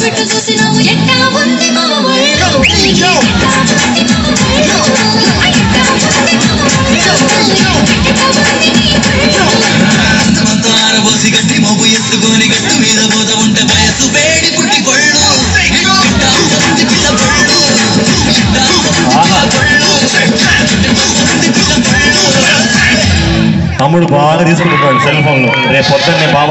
చుట్టూ చూసినావు ఎట్టా ఉంది మా ఒళ్ళు ఎట్టా ఉంది మా ఒళ్ళు ఎట్టా ఉంది మా ఒళ్ళు ఎట్టా ఉంది గట్టి ఎత్తుకొని గట్టు మీద పోత ఉంటే వయస్సు వేడి పుట్టి తమ్ముడు బాగా తీసుకుంటున్నాడు సెల్ ఫోన్లో రేపు పొద్దున్నే బాబా